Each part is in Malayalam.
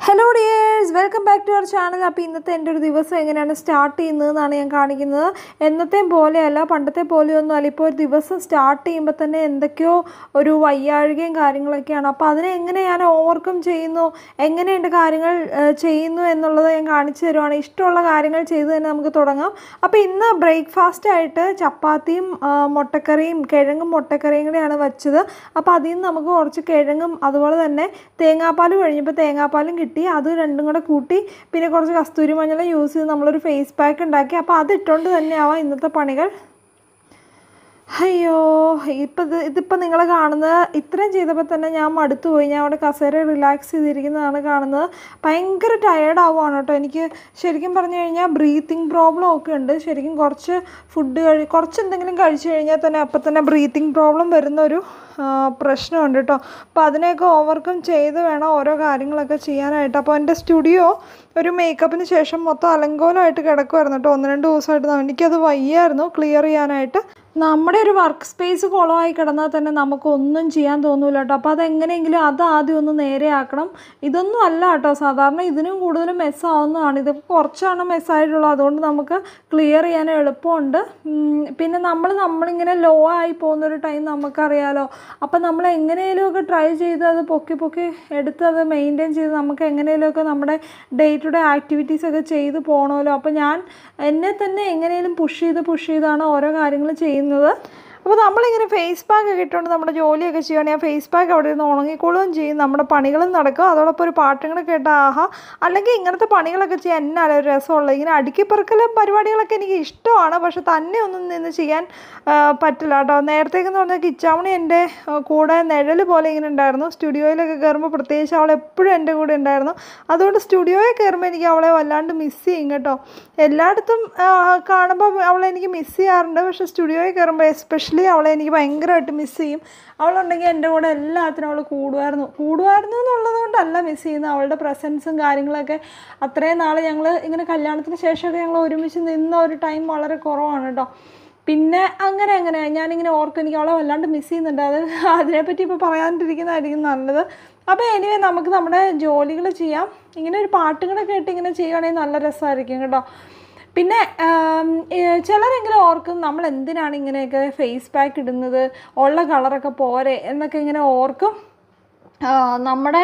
Hello dears welcome back to our channel അപ്പോൾ ഇന്നത്തെ എന്റെ ഒരു ദിവസം എങ്ങനെയാണ് സ്റ്റാർട്ട് ചെയ്യുന്നതെന്നാണ് ഞാൻ കാണിക്കുന്നത്. എന്നത്തെയും പോലെയല്ല പണ്ടത്തെ പോലെയൊന്നും അല്ല ഇപ്പോൾ ഒരു ദിവസം സ്റ്റാർട്ട് ചെയ്യുമ്പോൾ തന്നെ എന്തൊക്കെയോ ഒരു വയ്യാഴികയും കാര്യങ്ങളൊക്കെയാണ്. അപ്പോൾ അതിനെ എങ്ങനെ ഞാൻ ഓവർകം ചെയ്യുന്നു? എങ്ങനെ എന്റെ കാര്യങ്ങൾ ചെയ്യുന്നു എന്നുള്ളത് ഞാൻ കാണിച്ചു തരുവാണ്. ഇഷ്ടമുള്ള കാര്യങ്ങൾ ചെയ്ത് തന്നെ നമുക്ക് തുടങ്ങാം. അപ്പോൾ ഇന്ന് ബ്രേക്ക്ഫാസ്റ്റ് ആയിട്ട് ചപ്പാത്തിയും മുട്ടക്കറിയും കിഴങ്ങും മുട്ടക്കറിയും കൂടെയാണ് വെച്ചത്. അപ്പോൾ അതിൽ നിന്ന് നമുക്ക് കുറച്ച് കിഴങ്ങും അതുപോലെ തന്നെ തേങ്ങാപ്പാൽ കഴിഞ്ഞപ്പോൾ തേങ്ങാപ്പാലും കിട്ടി. അത് രണ്ടും കൂടെ കൂട്ടി പിന്നെ കുറച്ച് കസ്തൂരി മഞ്ഞളും യൂസ് ചെയ്ത് നമ്മളൊരു ഫേസ് പാക്ക് ഉണ്ടാക്കി. അപ്പോൾ അത് ഇട്ടുകൊണ്ട് തന്നെയാവാം ഇന്നത്തെ പണികൾ. അയ്യോ ഇപ്പം ഇത് ഇതിപ്പോൾ നിങ്ങൾ കാണുന്നത് ഇത്രയും ചെയ്തപ്പോൾ തന്നെ ഞാൻ മടുത്തു പോയി. ഞാൻ അവിടെ കസേര റിലാക്സ് ചെയ്തിരിക്കുന്നതാണ് കാണുന്നത്. ഭയങ്കര ടയേർഡ് ആവുകയാണ് കേട്ടോ. എനിക്ക് ശരിക്കും പറഞ്ഞു കഴിഞ്ഞാൽ ബ്രീത്തിങ് പ്രോബ്ലം ഒക്കെ ഉണ്ട്. ശരിക്കും കുറച്ച് ഫുഡ് കഴി കുറച്ച് എന്തെങ്കിലും കഴിച്ചു കഴിഞ്ഞാൽ തന്നെ അപ്പം തന്നെ ബ്രീത്തിങ് പ്രോബ്ലം വരുന്ന ഒരു ആ, പ്രശ്നമുണ്ട് കേട്ടോ അപ്പോൾ അതിനെയൊക്കെ ഓവർകം ചെയ്ത് വേണം ഓരോ കാര്യങ്ങളൊക്കെ ചെയ്യാനായിട്ട്. അപ്പോൾ എന്റെ സ്റ്റുഡിയോ ഒരു മേക്കപ്പിന് ശേഷം മൊത്തം അലങ്കോലമായിട്ട് കിടക്കുമായിരുന്നു കേട്ടോ ഒന്ന് രണ്ട് ദിവസമായിട്ട് എനിക്കത് വയ്യായിരുന്നു ക്ലിയർ ചെയ്യാനായിട്ട്. നമ്മുടെ ഒരു വർക്ക് സ്പേസ് കുളമായി കിടന്നാൽ തന്നെ നമുക്കൊന്നും ചെയ്യാൻ തോന്നില്ല കേട്ടോ അപ്പോൾ അതെങ്ങനെയെങ്കിലും അത് ആദ്യം ഒന്ന് നേരെയാക്കണം ഇതൊന്നും അല്ല കേട്ടോ സാധാരണ ഇതിനും കൂടുതൽ മെസ്സാവുന്നതാണ് ഇത് കുറച്ചാണ് മെസ്സായിട്ടുള്ളത് അതുകൊണ്ട് നമുക്ക് ക്ലിയർ ചെയ്യാൻ എളുപ്പമുണ്ട്. പിന്നെ നമ്മൾ നമ്മളിങ്ങനെ ലോ ആയി പോകുന്നൊരു ടൈം നമുക്കറിയാലോ. അപ്പോൾ നമ്മൾ എങ്ങനെയെങ്കിലുമൊക്കെ ട്രൈ ചെയ്ത് അത് പൊക്കി പൊക്കി എടുത്ത് അത് മെയിന്റെയിൻ ചെയ്ത് നമുക്ക് എങ്ങനെയെങ്കിലുമൊക്കെ നമ്മുടെ ഡേ ടു ഡേ ആക്ടിവിറ്റീസൊക്കെ ചെയ്ത് പോകണമല്ലോ അപ്പോൾ ഞാൻ എന്നെ തന്നെ എങ്ങനെയും പുഷ് ചെയ്ത് പുഷ് ചെയ്താണ് ഓരോ കാര്യങ്ങൾ ചെയ്യുന്നത്. അപ്പോൾ നമ്മളിങ്ങനെ ഫേസ് പാക്ക് ഒക്കെ ഇട്ടുകൊണ്ട് നമ്മുടെ ജോലിയൊക്കെ ചെയ്യുകയാണെങ്കിൽ ആ ഫേസ് പാക്ക് അവിടെ ഇരുന്ന് ഉണങ്ങിക്കോളുകയും ചെയ്യും. നമ്മുടെ പണികളും നടക്കും. അതോടൊപ്പം ഒരു പാട്ടും കൂടെ കേട്ടാൽ ആഹാ. അല്ലെങ്കിൽ ഇങ്ങനത്തെ പണികളൊക്കെ ചെയ്യാൻ എന്നാലും ഒരു രസമുള്ളത്? ഇങ്ങനെ അടുക്കിപ്പറക്കലും പരിപാടികളൊക്കെ എനിക്ക് ഇഷ്ടമാണ്. പക്ഷെ തന്നെ ഒന്നും നിന്ന് ചെയ്യാൻ പറ്റില്ല കേട്ടോ. നേരത്തേക്കെന്ന് പറഞ്ഞാൽ കിച്ചാമണി എന്റെ കൂടെ നിഴൽ പോലെ ഇങ്ങനെ ഉണ്ടായിരുന്നു. സ്റ്റുഡിയോയിലൊക്കെ കയറുമ്പോൾ പ്രത്യേകിച്ച് അവൾ എപ്പോഴും എന്റെ കൂടെ ഉണ്ടായിരുന്നു. അതുകൊണ്ട് സ്റ്റുഡിയോയിൽ കയറുമ്പോൾ എനിക്ക് അവളെ വല്ലാണ്ട് മിസ് ചെയ്യും കേട്ടോ. എല്ലായിടത്തും കാണുമ്പോൾ അവളെ എനിക്ക് മിസ് ചെയ്യാറുണ്ട്. പക്ഷേ സ്റ്റുഡിയോയിൽ കയറുമ്പോൾ എസ്പെഷ്യലി അവളെ എനിക്ക് ഭയങ്കരമായിട്ട് മിസ് ചെയ്യും. അവളുണ്ടെങ്കിൽ എന്റെ കൂടെ എല്ലാത്തിനും അവൾ കൂടുമായിരുന്നു. കൂടുമായിരുന്നു എന്നുള്ളത് കൊണ്ടല്ല മിസ് ചെയ്യുന്നത്. അവളുടെ പ്രസൻസും കാര്യങ്ങളൊക്കെ അത്രയും നാൾ ഞങ്ങൾ ഇങ്ങനെ കല്യാണത്തിന് ശേഷമൊക്കെ ഞങ്ങൾ ഒരുമിച്ച് നിന്ന ഒരു ടൈം വളരെ കുറവാണ് കേട്ടോ പിന്നെ അങ്ങനെ അങ്ങനെ. ഞാനിങ്ങനെ ഓർക്കും എനിക്ക് അവളെ വല്ലാണ്ട് മിസ് ചെയ്യുന്നുണ്ട്. അത് അതിനെപ്പറ്റി ഇപ്പോൾ പറയാണ്ടിരിക്കുന്നതായിരിക്കും നല്ലത്. അപ്പോൾ എനിവേ നമുക്ക് നമ്മുടെ ജോലികൾ ചെയ്യാം. ഇങ്ങനെ ഒരു പാട്ടുകളൊക്കെ ഇട്ട് ഇങ്ങനെ ചെയ്യുകയാണെങ്കിൽ നല്ല രസമായിരിക്കും കേട്ടോ. പിന്നെ ചിലരെങ്കിലും ഓർക്കും നമ്മൾ എന്തിനാണ് ഇങ്ങനെയൊക്കെ ഫേസ് പാക്ക് ഇടുന്നത് ഉള്ള കളറൊക്കെ പോരെ എന്നൊക്കെ ഇങ്ങനെ ഓർക്കും. നമ്മുടെ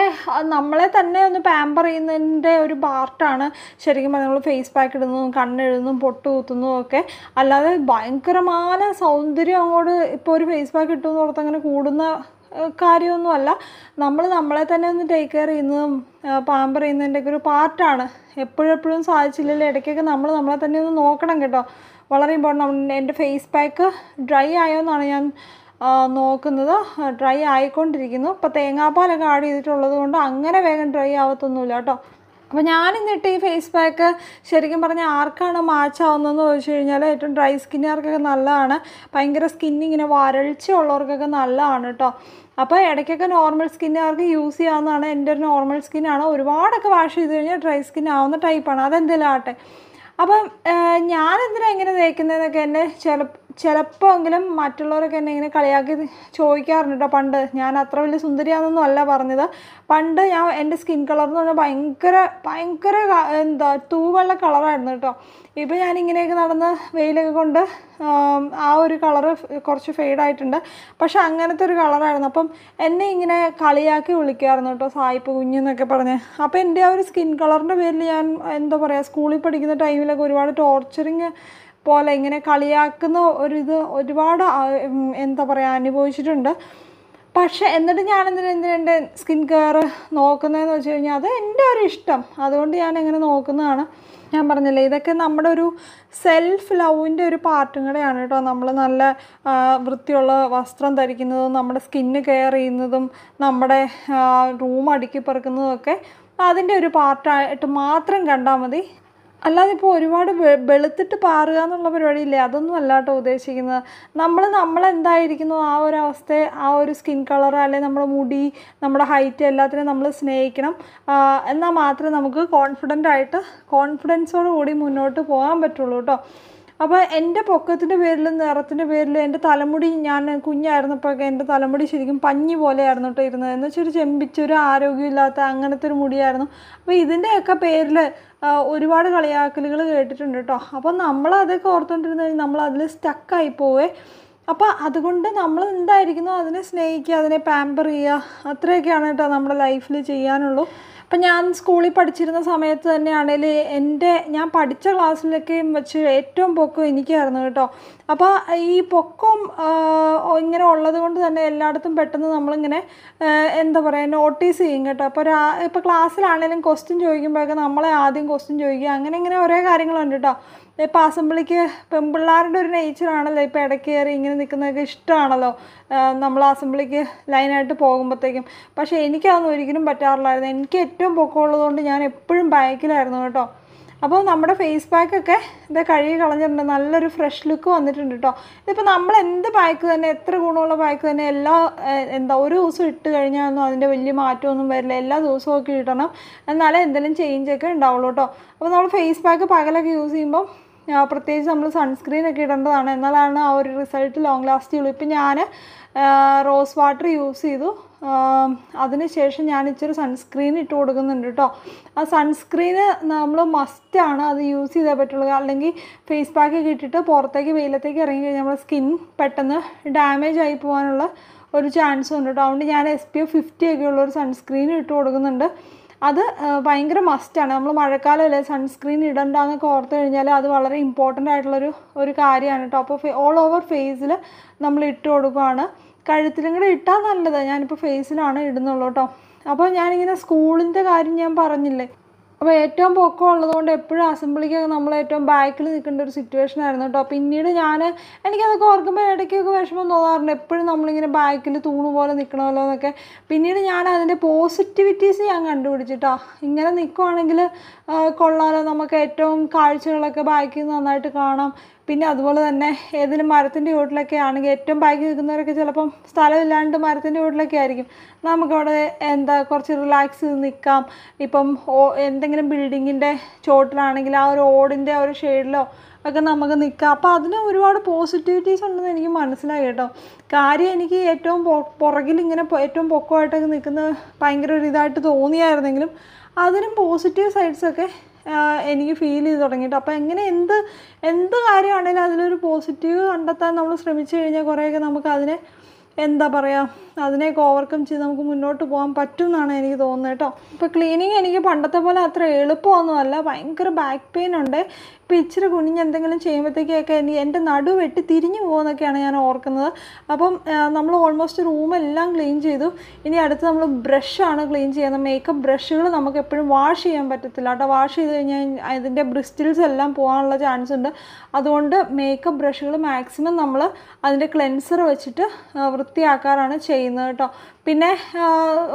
നമ്മളെ തന്നെ ഒന്ന് പാമ്പർ ചെയ്യുന്നതിന്റെ ഒരു പാർട്ടാണ് ശരിക്കും പറഞ്ഞാൽ നമ്മൾ ഫേസ് പാക്ക് ഇടുന്നതും കണ്ണെഴുതുന്നതും പൊട്ട് കുത്തുന്നതും ഒക്കെ. അല്ലാതെ ഭയങ്കരമായ സൗന്ദര്യം അങ്ങോട്ട് ഇപ്പോൾ ഒരു ഫേസ് പാക്ക് ഇട്ടു എന്ന് ഓർത്ത് അങ്ങനെ കൂടുന്ന കാര്യമൊന്നുമല്ല. നമ്മൾ നമ്മളെ തന്നെ ഒന്ന് ടേക്ക് കെയർ ചെയ്യുന്നതും പാമ്പർ ചെയ്യുന്നതിന്റെയൊക്കെ ഒരു പാർട്ടാണ് എപ്പോഴെപ്പോഴും സാധിച്ചില്ലല്ലോ. ഇടയ്ക്കൊക്കെ നമ്മൾ നമ്മളെ തന്നെ ഒന്ന് നോക്കണം കേട്ടോ. വളരെ ഇമ്പോർട്ടന്റ് എന്റെ ഫേസ് പാക്ക് ഡ്രൈ ആയോ എന്നാണ് ഞാൻ നോക്കുന്നത്. ഡ്രൈ ആയിക്കൊണ്ടിരിക്കുന്നു. ഇപ്പോൾ തേങ്ങാപ്പാലൊക്കെ ആഡ് ചെയ്തിട്ടുള്ളത് കൊണ്ട് അങ്ങനെ വേഗം ഡ്രൈ ആവത്തൊന്നുമില്ല കേട്ടോ. അപ്പോൾ ഞാൻ ഞാനിന്നിട്ട് ഈ ഫേസ് പാക്ക് ശരിക്കും പറഞ്ഞാൽ ആർക്കാണ് മാച്ച് ആവുന്നതെന്ന് ചോദിച്ചു കഴിഞ്ഞാൽ ഏറ്റവും ഡ്രൈ സ്കിന്നുകാർക്കൊക്കെ നല്ലതാണ്. ഭയങ്കര സ്കിന്നിങ്ങനെ വരൾച്ച ഉള്ളവർക്കൊക്കെ നല്ലതാണ് കേട്ടോ അപ്പോൾ ഇടയ്ക്കൊക്കെ നോർമൽ സ്കിന്നുകാർക്ക് യൂസ് ചെയ്യാവുന്നതാണ്. എന്റെ ഒരു നോർമൽ സ്കിന്നാണ് ഒരുപാടൊക്കെ വാഷ് ചെയ്ത് കഴിഞ്ഞാൽ ഡ്രൈ സ്കിൻ ആവുന്ന ടൈപ്പാണ് അതെന്തെങ്കിലും ആട്ടെ അപ്പം ഞാൻ എങ്ങനെ തേക്കുന്നതെന്നൊക്കെ എന്നെ ചില ചിലപ്പോഴെങ്കിലും മറ്റുള്ളവരൊക്കെ എന്നെ ഇങ്ങനെ കളിയാക്കി ചോദിക്കാറുണ്ട് കേട്ടോ പണ്ട് ഞാൻ അത്ര വലിയ സുന്ദരിയാണെന്നൊന്നും അല്ല പറഞ്ഞത്. പണ്ട് ഞാൻ എന്റെ സ്കിൻ കളർ എന്ന് പറഞ്ഞാൽ ഭയങ്കര ഭയങ്കര എന്താ തൂവുള്ള കളറായിരുന്നു കേട്ടോ ഇപ്പോൾ ഞാൻ ഇങ്ങനെയൊക്കെ നടന്ന് വെയിലൊക്കെ കൊണ്ട് ആ ഒരു കളറ് കുറച്ച് ഫെയ്ഡായിട്ടുണ്ട്. പക്ഷെ അങ്ങനത്തെ ഒരു കളറായിരുന്നു. അപ്പം എന്നെ ഇങ്ങനെ കളിയാക്കി വിളിക്കുമായിരുന്നു കേട്ടോ സായിപ്പ് കുഞ്ഞെന്നൊക്കെ പറഞ്ഞ്. അപ്പോൾ എന്റെ ആ ഒരു സ്കിൻ കളറിന്റെ പേരിൽ ഞാൻ എന്താ പറയുക സ്കൂളിൽ പഠിക്കുന്ന ടൈമിലൊക്കെ ഒരുപാട് ടോർച്ചറിങ് പോലെ ഇങ്ങനെ കളിയാക്കുന്ന ഒരിത് ഒരുപാട് എന്താ പറയുക അനുഭവിച്ചിട്ടുണ്ട്. പക്ഷേ എന്നിട്ട് ഞാൻ എന്തിനാ എന്റെ സ്കിൻ കെയർ നോക്കുന്നതെന്ന് വെച്ച് കഴിഞ്ഞാൽ അത് എന്റെ ഒരു ഇഷ്ടം. അതുകൊണ്ട് ഞാൻ എങ്ങനെ നോക്കുന്നതാണ്. ഞാൻ പറഞ്ഞില്ലേ ഇതൊക്കെ നമ്മുടെ ഒരു സെൽഫ് ലവിന്റെ ഒരു പാർട്ടും കൂടെയാണ് കേട്ടോ. നമ്മൾ നല്ല വൃത്തിയുള്ള വസ്ത്രം ധരിക്കുന്നതും നമ്മുടെ സ്കിന്ന് കെയർ ചെയ്യുന്നതും നമ്മുടെ റൂം അടുക്കി പെറുക്കുന്നതും ഒക്കെ അതിന്റെ ഒരു പാർട്ടായിട്ട് മാത്രം കണ്ടാൽ മതി. അല്ലാതെ ഇപ്പോൾ ഒരുപാട് വെളുത്തിട്ട് പാറുക എന്നുള്ള പരിപാടിയില്ലേ? അതൊന്നും അല്ല കേട്ടോ ഉദ്ദേശിക്കുന്നത്. നമ്മൾ നമ്മളെന്തായിരിക്കുന്നു? ആ ഒരു അവസ്ഥയെ ആ ഒരു സ്കിൻ കളർ അല്ലെങ്കിൽ നമ്മുടെ മുടി നമ്മുടെ ഹൈറ്റ് എല്ലാത്തിനും നമ്മൾ സ്നേഹിക്കണം. എന്നാൽ മാത്രമേ നമുക്ക് കോൺഫിഡന്റ് ആയിട്ട് കോൺഫിഡൻസോടുകൂടി മുന്നോട്ട് പോകാൻ പറ്റുള്ളൂ കേട്ടോ. അപ്പോൾ എന്റെ പൊക്കത്തിന്റെ പേരിലും നിറത്തിന്റെ പേരിലും എന്റെ തലമുടി ഞാൻ കുഞ്ഞായിരുന്നപ്പോഴൊക്കെ എന്റെ തലമുടി ശരിക്കും പഞ്ഞി പോലെയായിരുന്നു കേട്ടോ ഇരുന്നത്. എന്ന് വെച്ചാൽ ഒരു ചെമ്പിച്ചൊരു ആരോഗ്യമില്ലാത്ത അങ്ങനത്തെ ഒരു മുടിയായിരുന്നു. അപ്പോൾ ഇതിന്റെയൊക്കെ പേരിൽ ഒരുപാട് കളിയാക്കലുകൾ കേട്ടിട്ടുണ്ട് കേട്ടോ അപ്പോൾ നമ്മൾ അതൊക്കെ ഓർത്തുകൊണ്ടിരുന്ന് നമ്മൾ അതിൽ സ്റ്റക്കായി പോവേ. അപ്പോൾ അതുകൊണ്ട് നമ്മൾ എന്തായിരിക്കുന്നു അതിനെ സ്നേഹിക്കുക അതിനെ പാമ്പർ ചെയ്യുക അത്രയൊക്കെയാണ് കേട്ടോ നമ്മുടെ ലൈഫിൽ ചെയ്യാനുള്ളൂ. അപ്പം ഞാൻ സ്കൂളിൽ പഠിച്ചിരുന്ന സമയത്ത് തന്നെയാണെങ്കിൽ എന്റെ ഞാൻ പഠിച്ച ക്ലാസ്സിലൊക്കെയും വെച്ച് ഏറ്റവും പൊക്കം എനിക്കായിരുന്നു കേട്ടോ. അപ്പോൾ ഈ പൊക്കം ഇങ്ങനെ ഉള്ളത് കൊണ്ട് തന്നെ എല്ലായിടത്തും പെട്ടെന്ന് നമ്മളിങ്ങനെ എന്താ പറയുക നോട്ടീസ് ചെയ്യും കേട്ടോ. അപ്പോൾ രാ ഇപ്പോൾ ക്ലാസ്സിലാണെങ്കിലും ക്വസ്റ്റ്യൻ ചോദിക്കുമ്പോഴൊക്കെ നമ്മളെ ആദ്യം ക്വസ്റ്റ്യൻ ചോദിക്കുക. അങ്ങനെ ഇങ്ങനെ ഓരോ കാര്യങ്ങളുണ്ട് കേട്ടോ. ഇപ്പോൾ അസംബ്ലിക്ക് പെൺപിള്ളേരുടെ ഒരു നേച്ചറാണല്ലോ ഇപ്പോൾ ഇടയ്ക്ക് കയറി ഇങ്ങനെ നിൽക്കുന്നതൊക്കെ ഇഷ്ടമാണല്ലോ. നമ്മൾ അസംബ്ലിക്ക് ലൈനായിട്ട് പോകുമ്പോഴത്തേക്കും പക്ഷേ എനിക്കതൊന്നും ഒരിക്കലും പറ്റാറില്ലായിരുന്നു. എനിക്ക് ഏറ്റവും പൊക്കമുള്ളതുകൊണ്ട് ഞാൻ എപ്പോഴും ബാക്കിലായിരുന്നു കേട്ടോ. അപ്പോൾ നമ്മുടെ ഫേസ് പാക്കൊക്കെ ഇത് കഴുകി കളഞ്ഞിട്ടുണ്ട്. നല്ലൊരു ഫ്രഷ് ലുക്ക് വന്നിട്ടുണ്ട് കേട്ടോ ഇതിപ്പോൾ നമ്മൾ എന്ത് പാക്ക് തന്നെ എത്ര ഗുണമുള്ള പാക്ക് തന്നെ എല്ലാ എന്താ ഒരു ദിവസം ഇട്ട് കഴിഞ്ഞാൽ ഒന്നും അതിന്റെ വലിയ മാറ്റമൊന്നും വരില്ല. എല്ലാ ദിവസവും ഒക്കെ ഇടണം. എന്നാലേ എന്തെങ്കിലും ചേഞ്ച് ഒക്കെ ഉണ്ടാവുള്ളൂ കേട്ടോ അപ്പോൾ നമ്മൾ ഫേസ് പാക്ക് പകലൊക്കെ യൂസ് ചെയ്യുമ്പം പ്രത്യേകിച്ച് നമ്മൾ സൺസ്ക്രീൻ ഒക്കെ ഇടേണ്ടതാണ്. എന്നാലാണ് ആ ഒരു റിസൾട്ട് ലോങ് ലാസ്റ്റ് ചെയ്യുള്ളൂ ഇപ്പം ഞാൻ റോസ് വാട്ടർ യൂസ് ചെയ്തു. അതിനുശേഷം ഞാൻ ഇച്ചിരി സൺസ്ക്രീൻ ഇട്ട് കൊടുക്കുന്നുണ്ട് കേട്ടോ ആ സൺസ്ക്രീന് നമ്മൾ മസ്റ്റാണ് അത് യൂസ് ചെയ്തേ പറ്റുള്ളൂ. അല്ലെങ്കിൽ ഫേസ് പാക്ക് ഒക്കെ ഇട്ടിട്ട് പുറത്തേക്ക് വെയിലത്തേക്ക് ഇറങ്ങി കഴിഞ്ഞാൽ നമ്മുടെ സ്കിൻ പെട്ടെന്ന് ഡാമേജ് ആയി പോകാനുള്ള ഒരു ചാൻസ് ഉണ്ട് കേട്ടോ അതുകൊണ്ട് ഞാൻ എസ് പി എഫ് ഫിഫ്റ്റി ഒക്കെ ഉള്ള ഒരു സൺസ്ക്രീൻ ഇട്ട് കൊടുക്കുന്നുണ്ട്. അത് ഭയങ്കര മസ്റ്റാണ് നമ്മൾ മഴക്കാലമല്ലേ സൺസ്ക്രീൻ ഇടണ്ടെന്നൊക്കെ ഓർത്ത് കഴിഞ്ഞാൽ അത് വളരെ ഇമ്പോർട്ടന്റ് ആയിട്ടുള്ളൊരു ഒരു കാര്യമാണ് കേട്ടോ അപ്പോൾ ഓൾ ഓവർ ഫേസിൽ നമ്മൾ ഇട്ട് കൊടുക്കുകയാണ് കഴുത്തിലും കൂടെ ഇട്ടാൽ നല്ലതാണ് ഞാനിപ്പോൾ ഫേസിലാണ് ഇടുന്നുള്ളൂ കേട്ടോ അപ്പോൾ ഞാനിങ്ങനെ സ്കൂളിന്റെ കാര്യം ഞാൻ പറഞ്ഞില്ലേ? അപ്പോൾ ഏറ്റവും പൊക്കം ഉള്ളതുകൊണ്ട് എപ്പോഴും അസംബ്ലിക്കൊക്കെ നമ്മൾ ഏറ്റവും ബാക്കിൽ നിൽക്കേണ്ട ഒരു സിറ്റുവേഷൻ ആയിരുന്നു കേട്ടോ പിന്നീട് ഞാൻ എനിക്കതൊക്കെ ഓർക്കുമ്പോൾ ഇടയ്ക്കൊക്കെ വിഷമം തോന്നാറുണ്ട്. എപ്പോഴും നമ്മളിങ്ങനെ ബാക്കിൽ തൂണ് പോലെ നിൽക്കണമല്ലോ എന്നൊക്കെ. പിന്നീട് ഞാൻ അതിന്റെ പോസിറ്റിവിറ്റീസ് ഞാൻ കണ്ടുപിടിച്ചിട്ടോ ഇങ്ങനെ നിൽക്കുവാണെങ്കിൽ കൊള്ളാലോ. നമുക്ക് ഏറ്റവും കാഴ്ചകളൊക്കെ ബാക്കിൽ നന്നായിട്ട് കാണാം. പിന്നെ അതുപോലെ തന്നെ ഏതെങ്കിലും മരത്തിന്റെ ചുവട്ടിലൊക്കെ ആണെങ്കിൽ ഏറ്റവും ബാക്കി നിൽക്കുന്നവരൊക്കെ ചിലപ്പം സ്ഥലമില്ലാണ്ട് മരത്തിന്റെ ചുവട്ടിലൊക്കെ ആയിരിക്കും. നമുക്കവിടെ എന്താ കുറച്ച് റിലാക്സ് ചെയ്ത് നിൽക്കാം. ഇപ്പം എന്തെങ്കിലും ബിൽഡിങ്ങിന്റെ ചോട്ടിലാണെങ്കിൽ ആ ഒരു ഓടിന്റെ ഒരു ഷെയ്ഡിലോ ഒക്കെ നമുക്ക് നിൽക്കാം. അപ്പോൾ അതിന് ഒരുപാട് പോസിറ്റിവിറ്റീസ് ഉണ്ടെന്ന് എനിക്ക് മനസ്സിലായി കേട്ടോ. കാര്യം എനിക്ക് ഏറ്റവും പുറകിൽ ഇങ്ങനെ ഏറ്റവും പൊക്കമായിട്ടൊക്കെ നിൽക്കുന്നത് ഭയങ്കര ഒരു ഇതായിട്ട് തോന്നിയായിരുന്നെങ്കിലും അതിനും പോസിറ്റീവ് സൈഡ്സൊക്കെ എനിക്ക് ഫീൽ ചെയ്ത് തുടങ്ങിയിട്ട്. അപ്പോൾ എങ്ങനെ എന്ത് എന്ത് കാര്യമാണെങ്കിലും അതിലൊരു പോസിറ്റീവ് കണ്ടെത്താൻ നമ്മൾ ശ്രമിച്ചു കഴിഞ്ഞാൽ കുറേയൊക്കെ നമുക്ക് അതിനെ എന്താ പറയുക അതിനെയൊക്കെ ഓവർകം ചെയ്ത് നമുക്ക് മുന്നോട്ട് പോകാൻ പറ്റും എന്നാണ് എനിക്ക് തോന്നുന്നത് കേട്ടോ. ഇപ്പോൾ ക്ലീനിങ് എനിക്ക് പണ്ടത്തെ പോലെ അത്ര എളുപ്പമൊന്നുമല്ല. ഭയങ്കര ബാക്ക് പെയിൻ ഉണ്ട്. ഇപ്പോൾ ഇച്ചിരി കുനിഞ്ഞ് എന്തെങ്കിലും ചെയ്യുമ്പോഴത്തേക്കൊക്കെ എനിക്ക് എന്റെ നടു വെട്ടി തിരിഞ്ഞു പോകുന്നൊക്കെയാണ് ഞാൻ ഓർക്കുന്നത്. അപ്പം നമ്മൾ ഓൾമോസ്റ്റ് റൂമെല്ലാം ക്ലീൻ ചെയ്തു. ഇനി അടുത്ത് നമ്മൾ ബ്രഷാണ് ക്ലീൻ ചെയ്യുന്നത്. മേക്കപ്പ് ബ്രഷുകൾ നമുക്ക് എപ്പോഴും വാഷ് ചെയ്യാൻ പറ്റത്തില്ല. കേട്ടോ വാഷ് ചെയ്ത് കഴിഞ്ഞാൽ അതിന്റെ ബ്രിസ്റ്റിൽസ് എല്ലാം പോകാനുള്ള ചാൻസ് ഉണ്ട്. അതുകൊണ്ട് മേക്കപ്പ് ബ്രഷുകൾ മാക്സിമം നമ്മൾ അതിന്റെ ക്ലെൻസർ വെച്ചിട്ട് വൃത്തിയാക്കാറാണ് ചെയ്യുന്നത് കേട്ടോ. പിന്നെ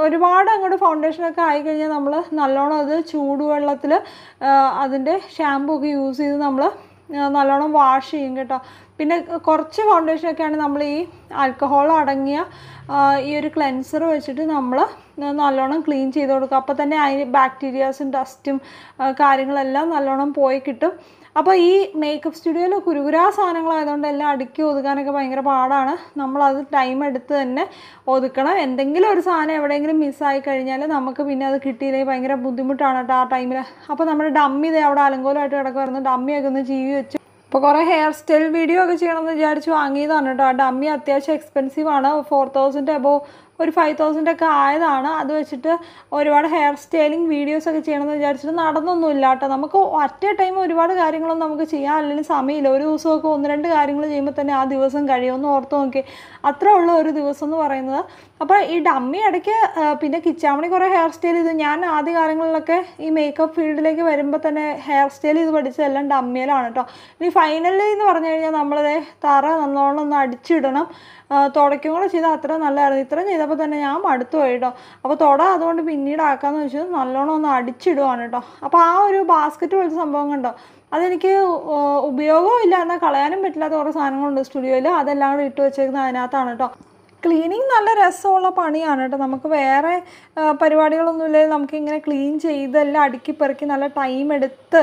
ഒരുപാട് അങ്ങോട്ട് ഫൗണ്ടേഷനൊക്കെ ആയിക്കഴിഞ്ഞാൽ നമ്മൾ നല്ലോണം അത് ചൂടുവെള്ളത്തിൽ അതിന്റെ ഷാമ്പൂ ഒക്കെ യൂസ് ചെയ്ത് നമ്മൾ നല്ലോണം വാഷ് ചെയ്യും കേട്ടോ. പിന്നെ കുറച്ച് ഫൗണ്ടേഷനൊക്കെയാണ് നമ്മൾ ഈ ആൽക്കഹോൾ അടങ്ങിയ ഈ ഒരു ക്ലെൻസർ വെച്ചിട്ട് നമ്മൾ നല്ലോണം ക്ലീൻ ചെയ്ത് കൊടുക്കുക അപ്പോൾ തന്നെ അതിന് ബാക്ടീരിയാസും ഡസ്റ്റും കാര്യങ്ങളെല്ലാം നല്ലോണം പോയി കിട്ടും. അപ്പോൾ ഈ മേക്കപ്പ് സ്റ്റുഡിയോയിൽ കുരുകുരാ സാധനങ്ങളായതുകൊണ്ട് എല്ലാം അടുക്കി ഒതുക്കാനൊക്കെ ഭയങ്കര പാടാണ്. നമ്മളത് ടൈം എടുത്ത് തന്നെ ഒതുക്കണം. എന്തെങ്കിലും ഒരു സാധനം എവിടെയെങ്കിലും മിസ്സായി കഴിഞ്ഞാൽ നമുക്ക് പിന്നെ അത് കിട്ടിയില്ലെങ്കിൽ ഭയങ്കര ബുദ്ധിമുട്ടാണ് കേട്ടോ ആ ടൈമിൽ അപ്പോൾ നമ്മുടെ ഡമ്മി ഇതേ അവിടെ അലങ്കോലമായിട്ട് കിടക്കുമായിരുന്നു ഡമ്മിയൊക്കെ ഒന്ന് ജീവി വെച്ചു. ഇപ്പോൾ കുറേ ഹെയർ സ്റ്റൈൽ വീഡിയോ ഒക്കെ ചെയ്യണമെന്ന് വിചാരിച്ച് വാങ്ങിയതാണ് കേട്ടോ. ആ ഡമ്മി അത്യാവശ്യം എക്സ്പെൻസീവ് ആണ്. ഫോർ തൗസൻഡ് എബോ ഒരു ഫൈവ് തൗസൻഡ് ഒക്കെ ആയതാണ്. അത് വെച്ചിട്ട് ഒരുപാട് ഹെയർ സ്റ്റൈലിംഗ് വീഡിയോസ് ഒക്കെ ചെയ്യണമെന്ന് വിചാരിച്ചിട്ട് നടന്നൊന്നുമില്ല കേട്ടോ. നമുക്ക് അറ്റ് ടൈം ഒരുപാട് കാര്യങ്ങളൊന്നും നമുക്ക് ചെയ്യാൻ അല്ലെങ്കിൽ സമയമില്ല. ഒരു ദിവസമൊക്കെ ഒന്ന് രണ്ട് കാര്യങ്ങൾ ചെയ്യുമ്പോൾ തന്നെ ആ ദിവസം കഴിയുമെന്ന് ഓർത്ത് നോക്കി അത്ര ഉള്ള ഒരു ദിവസം എന്ന് പറയുന്നത്. അപ്പോൾ ഈ ഡമ്മി ഇടയ്ക്ക് പിന്നെ കിച്ചാമണി കുറേ ഹെയർ സ്റ്റൈൽ ചെയ്തു ഞാൻ ആദ്യ കാലങ്ങളിലൊക്കെ ഈ മേക്കപ്പ് ഫീൽഡിലേക്ക് വരുമ്പോൾ തന്നെ ഹെയർ സ്റ്റൈൽ ചെയ്ത് പഠിച്ചതെല്ലാം ഡമ്മിയിലാണ് കേട്ടോ. ഇനി ഫൈനലി എന്ന് പറഞ്ഞു കഴിഞ്ഞാൽ നമ്മളത് തറ നല്ലോണം ഒന്ന് അടിച്ചിടണം. തുടയ്ക്കും കൂടെ ചെയ്താൽ അത്ര നല്ലതായിരുന്നു. ഇത്രയും ചെയ്തപ്പോൾ തന്നെ ഞാൻ മടുത്തു പോയി കേട്ടോ അപ്പോൾ തുട അതുകൊണ്ട് പിന്നീട് ആക്കാമെന്ന് വെച്ചാൽ നല്ലോണം ഒന്ന് അടിച്ചിടുവാണ് കേട്ടോ അപ്പോൾ ആ ഒരു ബാസ്ക്കറ്റ് പോലത്തെ സംഭവം കണ്ടോ? അതെനിക്ക് ഉപയോഗവും ഇല്ല. എന്നാൽ കളയാനും പറ്റില്ലാത്ത കുറേ സാധനങ്ങളുണ്ട് സ്റ്റുഡിയോയിൽ അതെല്ലാം കൂടെ ഇട്ട് വെച്ചേക്കുന്നത് അതിനകത്താണ് കേട്ടോ ക്ലീനിങ് നല്ല രസമുള്ള പണിയാണ് കേട്ടോ നമുക്ക് വേറെ പരിപാടികളൊന്നുമില്ലെങ്കിൽ നമുക്കിങ്ങനെ ക്ലീൻ ചെയ്തെല്ലാം അടുക്കി പെറുക്കി നല്ല ടൈം എടുത്ത്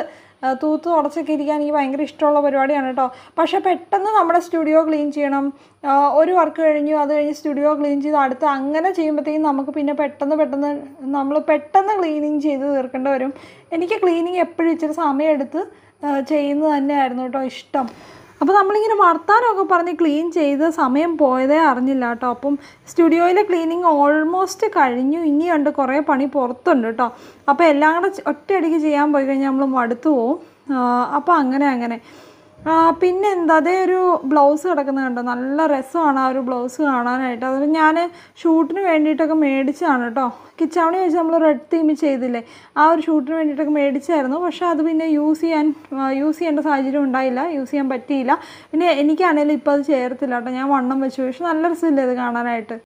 തൂത്ത് തുടച്ചൊക്കെ ഇരിക്കാൻ എനിക്ക് ഭയങ്കര ഇഷ്ടമുള്ള പരിപാടിയാണ് കേട്ടോ. പക്ഷേ പെട്ടെന്ന് നമ്മുടെ സ്റ്റുഡിയോ ക്ലീൻ ചെയ്യണം. ഒരു വർക്ക് കഴിഞ്ഞു അത് കഴിഞ്ഞ് സ്റ്റുഡിയോ ക്ലീൻ ചെയ്ത് അടുത്ത് അങ്ങനെ ചെയ്യുമ്പോഴത്തേക്കും നമുക്ക് പിന്നെ പെട്ടെന്ന് പെട്ടെന്ന് നമ്മൾ പെട്ടെന്ന് ക്ലീനിങ് ചെയ്ത് തീർക്കേണ്ടി വരും. എനിക്ക് ക്ലീനിങ് എപ്പോഴും ഇച്ചിരി സമയമെടുത്ത് ചെയ്യുന്നത് തന്നെയായിരുന്നു കേട്ടോ ഇഷ്ടം. അപ്പോൾ നമ്മളിങ്ങനെ വർത്താനമൊക്കെ പറഞ്ഞ് ക്ലീൻ ചെയ്ത് സമയം പോയതേ അറിഞ്ഞില്ല കേട്ടോ. അപ്പം സ്റ്റുഡിയോയിലെ ക്ലീനിങ് ഓൾമോസ്റ്റ് കഴിഞ്ഞു. ഇനിയുണ്ട് കുറേ പണി പുറത്തുണ്ട് കേട്ടോ. അപ്പോൾ എല്ലാം കൂടെ ഒറ്റയടിക്ക് ചെയ്യാൻ പോയി കഴിഞ്ഞാൽ നമ്മൾ മടുത്തു പോവും. അപ്പോൾ അങ്ങനെ അങ്ങനെ. പിന്നെ എന്താ അതേ ഒരു ബ്ലൗസ് കിടക്കുന്നത് കണ്ടോ? നല്ല രസമാണ് ആ ഒരു ബ്ലൗസ് കാണാനായിട്ട്. അതൊരു ഞാൻ ഷൂട്ടിന് വേണ്ടിയിട്ടൊക്കെ മേടിച്ചതാണ് കേട്ടോ. കിച്ചാവണി വെച്ച് നമ്മൾ റെഡ് തീം ചെയ്തില്ലേ ആ ഒരു ഷൂട്ടിന് വേണ്ടിയിട്ടൊക്കെ മേടിച്ചായിരുന്നു. പക്ഷേ അത് പിന്നെ യൂസ് ചെയ്യാൻ യൂസ് ചെയ്യേണ്ട സാഹചര്യം ഉണ്ടായില്ല യൂസ് ചെയ്യാൻ പറ്റിയില്ല. പിന്നെ എനിക്കാണെങ്കിലും ഇപ്പോൾ അത് ചേർത്തില്ല കേട്ടോ. ഞാൻ വണ്ണം വെച്ചു. പക്ഷെ നല്ല രസമില്ലേ ഇത് കാണാനായിട്ട്.